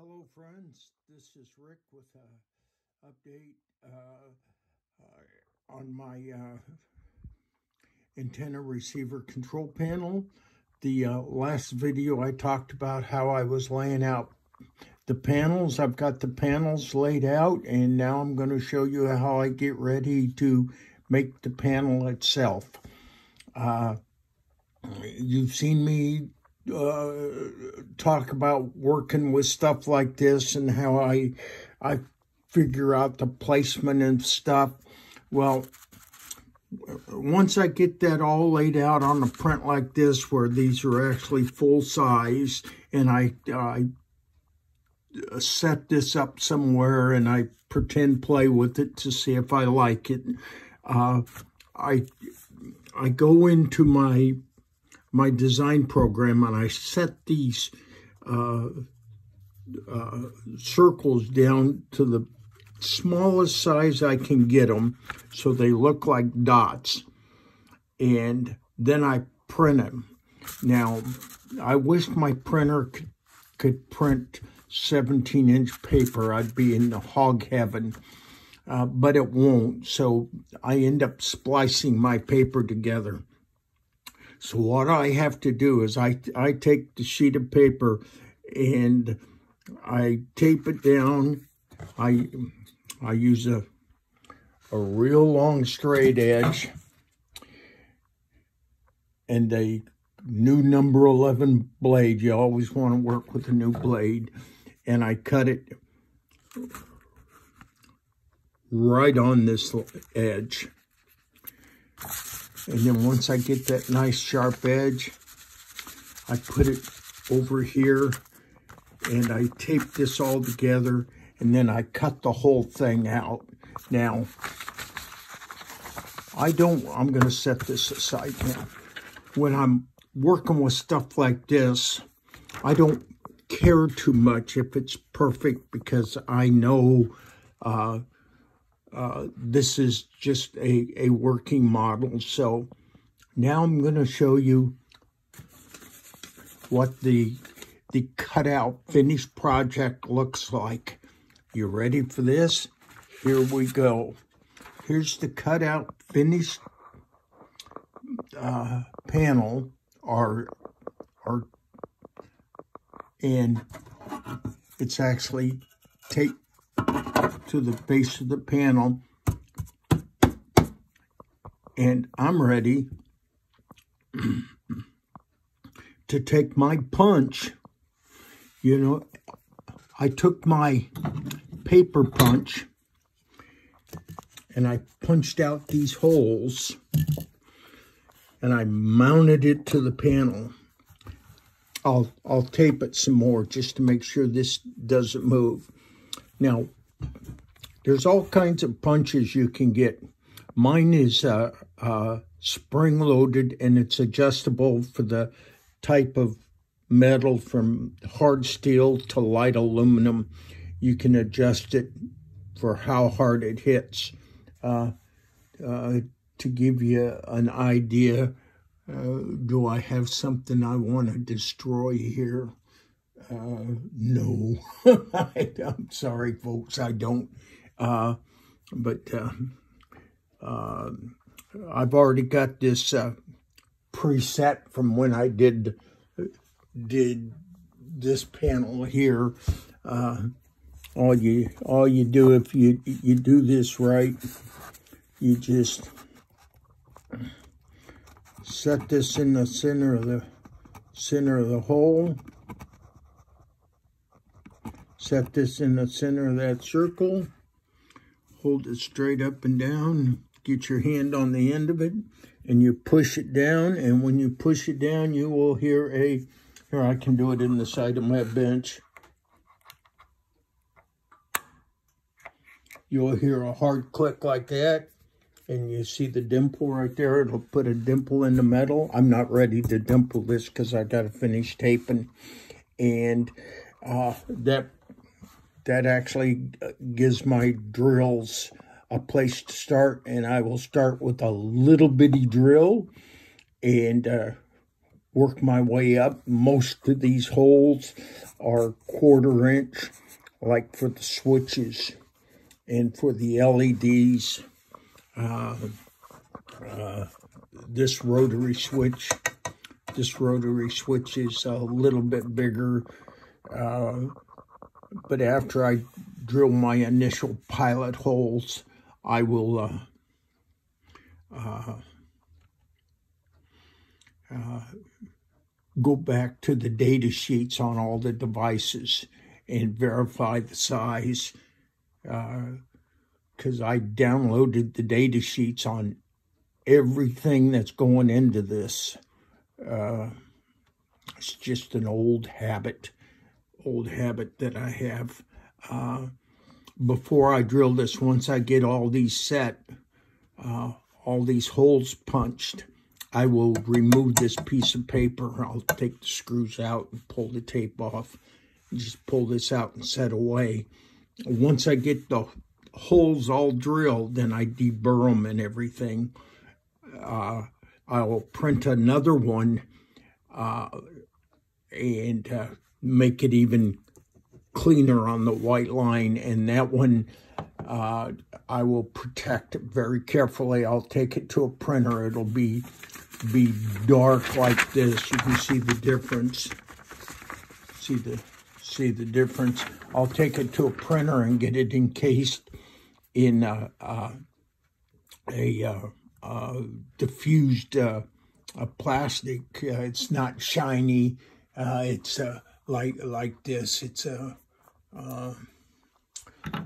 Hello, friends. This is Rick with an update uh, uh, on my uh, antenna receiver control panel. The uh, last video I talked about how I was laying out the panels. I've got the panels laid out and now I'm going to show you how I get ready to make the panel itself. Uh, you've seen me uh, talk about working with stuff like this and how I I figure out the placement and stuff. Well, once I get that all laid out on a print like this, where these are actually full size, and I, I set this up somewhere and I pretend play with it to see if I like it, uh, I I go into my my design program and I set these uh, uh, circles down to the smallest size I can get them so they look like dots. And then I print them. Now, I wish my printer could, print 17 inch paper. I'd be in the hog heaven. Uh, but it won't. So I end up splicing my paper together. So what I have to do is I, I take the sheet of paper and I tape it down. I, I use a, a real long straight edge and a new number 11 blade. You always want to work with a new blade. And I cut it right on this edge. And then once I get that nice sharp edge, I put it over here and I tape this all together and then I cut the whole thing out. Now, I don't, I'm going to set this aside now. When I'm working with stuff like this, I don't care too much if it's perfect because I know uh, uh, this is just a, a working model. So now I'm going to show you what the the cutout finished project looks like. You ready for this? Here we go. Here's the cutout finished uh, panel or or and it's actually taped to the base of the panel. And I'm ready to take my punch. You know, I took my paper punch and I punched out these holes and I mounted it to the panel. I'll, I'll tape it some more just to make sure this doesn't move. Now, there's all kinds of punches you can get. Mine is uh, uh, spring-loaded and it's adjustable for the type of metal from hard steel to light aluminum. You can adjust it for how hard it hits. Uh, uh, to give you an idea, uh, do I have something I want to destroy here? Uh, no, I'm sorry, folks, I don't. Uh, but uh, uh, I've already got this uh, preset from when I did did this panel here. Uh, all you all you do if you you do this right, you just set this in the center of the center of the hole Set this in the center of that circle. Hold it straight up and down. Get your hand on the end of it and you push it down. And when you push it down, you will hear a, here I can do it in the side of my bench. You'll hear a hard click like that. And you see the dimple right there. It'll put a dimple in the metal. I'm not ready to dimple this because I got to finish taping. And uh, that that actually uh, gives my drills a place to start. And I will start with a little bitty drill and uh, work my way up. Most of these holes are quarter inch, like for the switches and for the LEDs. Uh, uh, this rotary switch, this rotary switch is a little bit bigger. Uh, but after I drill my initial pilot holes, I will uh, uh, uh, go back to the data sheets on all the devices and verify the size because uh, I downloaded the data sheets on everything that's going into this. Uh, it's just an old habit, old habit that I have. Uh, before I drill this, once I get all these set, uh, all these holes punched, I will remove this piece of paper. I'll take the screws out and pull the tape off. Just pull this out and set away. Once I get the holes all drilled, then I deburr them and everything. Uh, I'll print another one uh, and uh, make it even cleaner on the white line. And that one uh, I will protect very carefully. I'll take it to a printer. It'll be be dark like this. You can see the difference. See the see the difference. I'll take it to a printer and get it encased in uh, uh, a uh, uh diffused uh, plastic. Uh, it's not shiny. it's like like this. It's a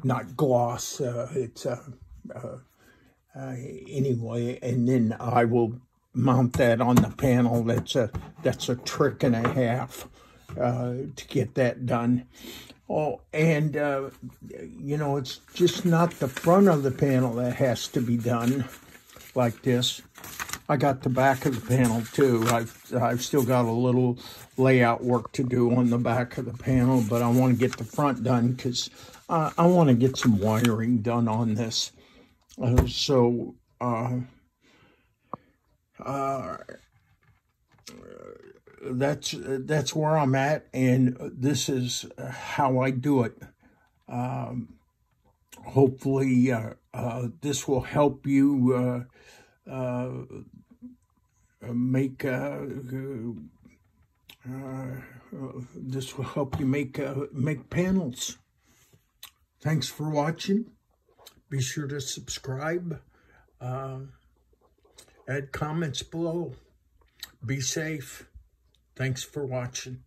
not gloss. Uh, it's anyway, and then I will mount that on the panel. That's a that's a trick and a half uh, to get that done. Oh, and uh, you know, it's just not the front of the panel that has to be done like this. I got the back of the panel too. I've, I've still got a little layout work to do on the back of the panel, but I want to get the front done because uh, I want to get some wiring done on this. Uh, so, uh, uh, that's that's where I'm at, and this is how I do it. Um, hopefully, uh, uh, this will help you uh, make uh, uh, this will help you make make panels. Thanks for watching. Be sure to subscribe. add comments below. Be safe. Thanks for watching.